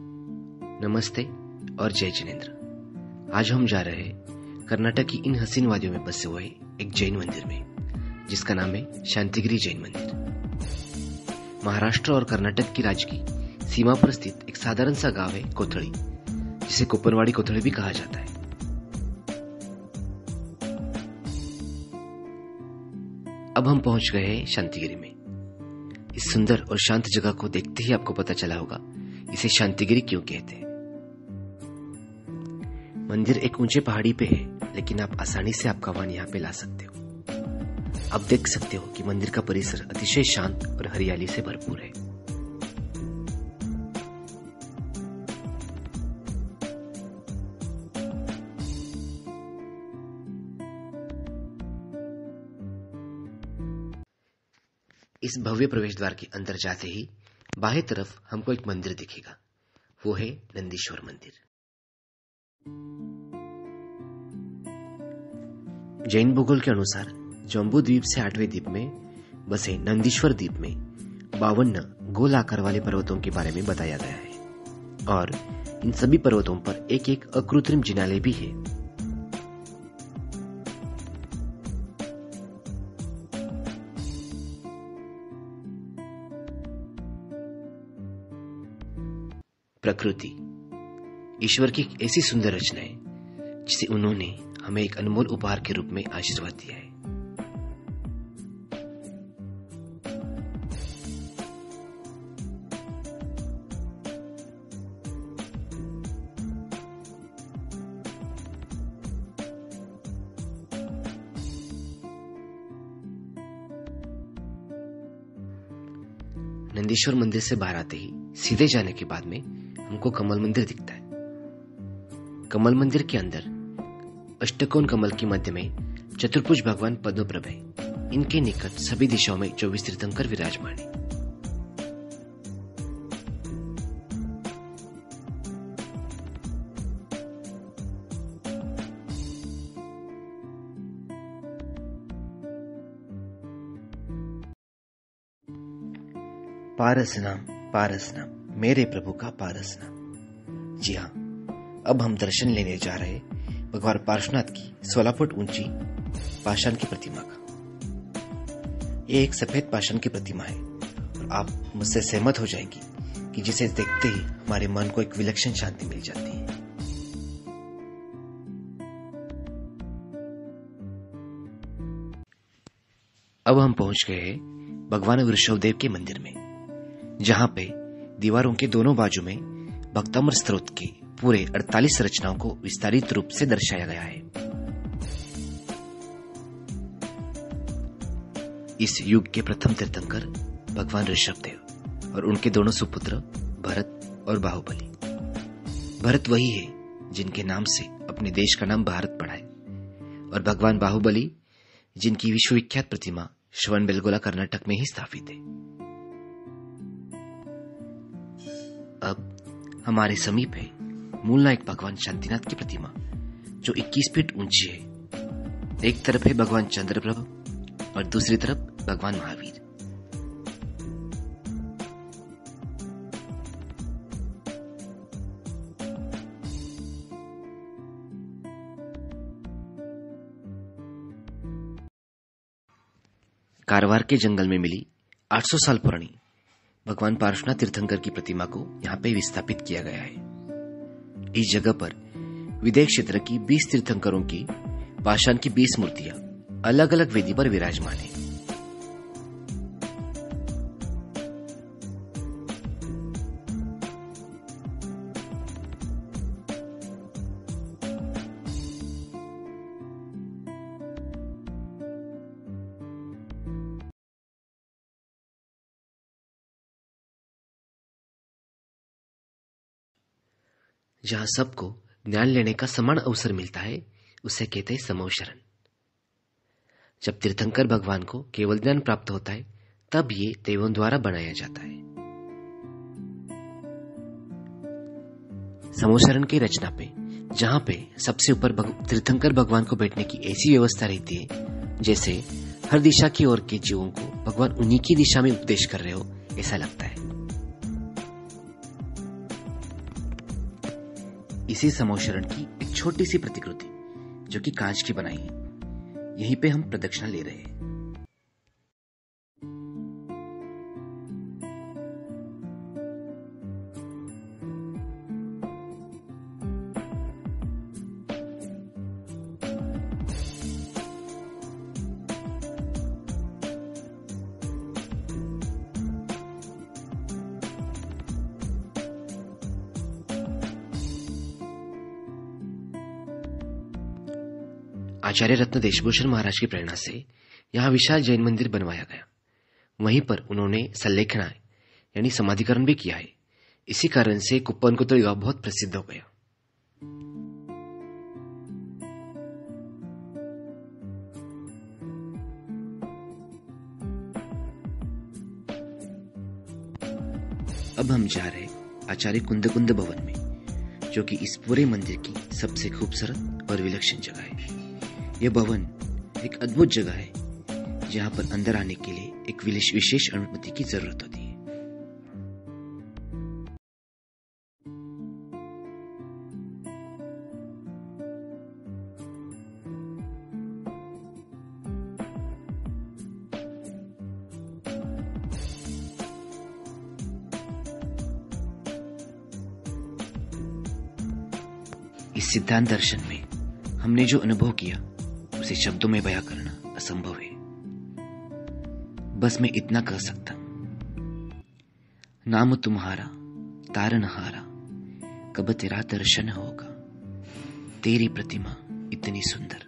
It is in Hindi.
नमस्ते और जय जिनेन्द्र। आज हम जा रहे कर्नाटक की इन हसीन वादियों में बसे हुए एक जैन मंदिर में, जिसका नाम है शांतिगिरी जैन मंदिर। महाराष्ट्र और कर्नाटक की राज्य की सीमा पर स्थित एक साधारण सा गाँव है कोथड़ी, जिसे कोपरवाड़ी कोथड़ी भी कहा जाता है। अब हम पहुँच गए हैं शांतिगिरी में। इस सुंदर और शांत जगह को देखते ही आपको पता चला होगा इसे शांतिगिरी क्यों कहते हैं? मंदिर एक ऊँचे पहाड़ी पे है, लेकिन आप आसानी से आपका वाहन यहाँ पे ला सकते हो। आप देख सकते हो कि मंदिर का परिसर अतिशय शांत और हरियाली से भरपूर है। इस भव्य प्रवेश द्वार के अंदर जाते ही बाहें तरफ़ हमको एक मंदिर दिखेगा। वो है नंदीश्वर मंदिर। जैन भूगोल के अनुसार जम्बू द्वीप से आठवें द्वीप में बसे नंदीश्वर द्वीप में बावन गोल आकार वाले पर्वतों के बारे में बताया गया है। और इन सभी पर्वतों पर एक एक अकृत्रिम जिनालय भी है। प्रकृति। ईश्वर की ऐसी सुंदर रचना है, जिसे उन्होंने हमें एक अनमोल उपहार के रूप में आशीर्वाद दिया है। नंदीश्वर मंदिर से बाहर आते ही सीधे जाने के बाद में हमको कमल मंदिर दिखता है। कमल मंदिर के अंदर अष्टकोण कमल के मध्य में चतुर्भुज भगवान पद्मप्रभ है। इनके निकट सभी दिशाओं में चौबीस तीर्थंकर विराजमान है। पारस नाम पारस नाम मेरे प्रभु का पारस नाम जी हाँ अब हम दर्शन लेने जा रहे भगवान पार्श्वनाथ की सोलह फुट ऊँची पाषाण की प्रतिमा का। ये एक सफ़ेद पाषाण की प्रतिमा है और आप मुझसे सहमत हो जाएँगी कि जिसे देखते ही हमारे मन को एक विलक्षण शांति मिल जाती है। अब हम पहुँच गए हैं भगवान वृषभदेव के मंदिर में। जहाँ पे दीवारों के दोनों बाजू में भक्तमर स्त्रोत के पूरे 48 रचनाओं को विस्तारित रूप से दर्शाया गया है। इस युग के प्रथम तीर्थंकर भगवान ऋषभदेव और उनके दोनों सुपुत्र भरत और बाहुबली। भरत वही है जिनके नाम से अपने देश का नाम भारत पड़ा है और भगवान बाहुबली, जिनकी विश्वविख्यात प्रतिमा श्रवण बेलगोला कर्नाटक में ही स्थापित है। अब हमारे समीप है मूल नायक भगवान शांतिनाथ की प्रतिमा, जो 21 फीट ऊँची है। एक तरफ़ है भगवान चंद्रप्रभ और दूसरी तरफ़ भगवान महावीर। कारवार के जंगल में मिली 800 साल पुरानी भगवान पार्श्वनाथ तीर्थंकर की प्रतिमा को यहाँ पे विस्थापित किया गया है। इस जगह पर विदेश क्षेत्र की 20 तीर्थंकरों की, पाषाण की 20 मूर्तियाँ अलग अलग वेदी पर विराजमान है। जहाँ सबको ज्ञान लेने का समान अवसर मिलता है, उसे कहते हैं समोशरण जब तीर्थंकर भगवान को केवल ज्ञान प्राप्त होता है, तब ये देवों द्वारा बनाया जाता है। समोशरण की रचना पे, जहाँ पे सबसे ऊपर तीर्थंकर भगवान को बैठने की ऐसी व्यवस्था रहती है, जैसे हर दिशा की ओर के जीवों को भगवान उन्हीं की दिशा में उपदेश कर रहे हो, ऐसा लगता है। इसी समोशरण की एक छोटी सी प्रतिकृति, जो कि कांच की बनाई है। यहीं पे हम प्रदक्षिणा ले रहे हैं। आचार्य रत्न देशभूषण महाराज की प्रेरणा से यहाँ विशाल जैन मंदिर बनवाया गया। वहीं पर उन्होंने संलेखना यानी समाधिकरण भी किया है। इसी कारण से कुप्पन को तो युवा बहुत प्रसिद्ध हो गया। अब हम जा रहे आचार्य कुंद कुंद भवन में, जो कि इस पूरे मंदिर की सबसे खूबसूरत और विलक्षण जगह है। यह भवन एक अद्भुत जगह है, जहाँ पर अंदर आने के लिए एक विशेष अनुमति की ज़रूरत होती है। इस सिद्धांत दर्शन में हमने जो अनुभव किया उसे शब्दों में बयां करना असंभव है। बस मैं इतना कह सकता नाम तुम्हारा तारनहारा कब तेरा दर्शन होगा? तेरी प्रतिमा इतनी सुंदर।